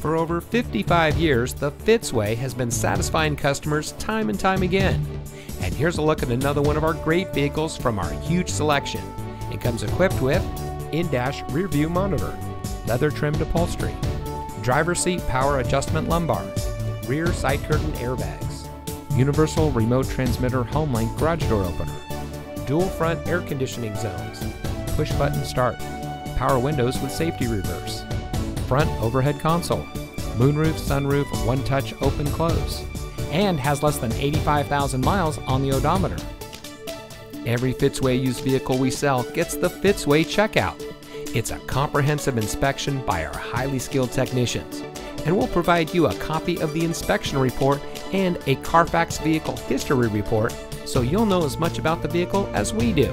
For over 55 years, the Fitzway has been satisfying customers time and time again. And here's a look at another one of our great vehicles from our huge selection. It comes equipped with in-dash rear view monitor, leather trimmed upholstery, driver seat power adjustment lumbar, rear side curtain airbags, universal remote transmitter HomeLink garage door opener, dual front air conditioning zones, push button start, power windows with safety reverse, front overhead console, moonroof, sunroof, one touch open close, and has less than 85,000 miles on the odometer. Every Fitzway used vehicle we sell gets the Fitzway checkout. It's a comprehensive inspection by our highly skilled technicians, and we'll provide you a copy of the inspection report and a Carfax vehicle history report so you'll know as much about the vehicle as we do.